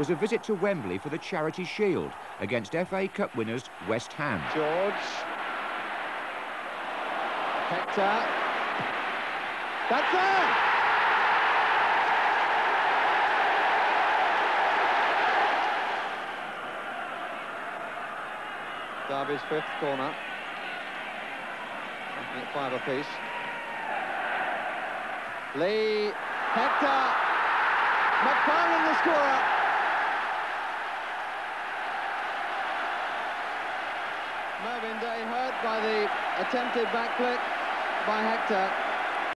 was a visit to Wembley for the Charity Shield against FA Cup winners West Ham. George. Hector. That's it! Derby's fifth corner. Making five apiece. Lee, Hector, McFarland the scorer. Mervyn Day hurt by the attempted back by Hector.